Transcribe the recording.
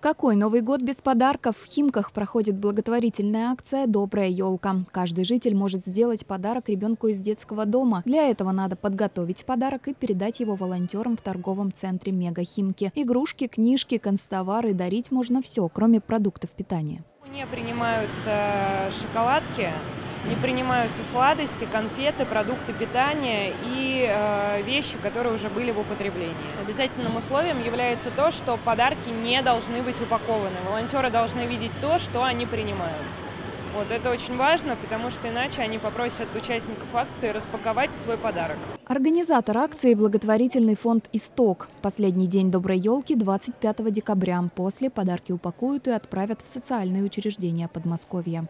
Какой Новый год без подарков? В Химках проходит благотворительная акция «Добрая елка». Каждый житель может сделать подарок ребенку из детского дома. Для этого надо подготовить подарок и передать его волонтерам в торговом центре «Мега Химки». Игрушки, книжки, констовары дарить можно все, кроме продуктов питания. Не принимаются шоколадки, не принимаются сладости, конфеты, продукты питания и э, вещи, которые уже были в употреблении. Обязательным условием является то, что подарки не должны быть упакованы. Волонтеры должны видеть то, что они принимают. Вот это очень важно, потому что иначе они попросят участников акции распаковать свой подарок. Организатор акции – благотворительный фонд «Исток». Последний день доброй елки 25 декабря. После подарки упакуют и отправят в социальные учреждения Подмосковья.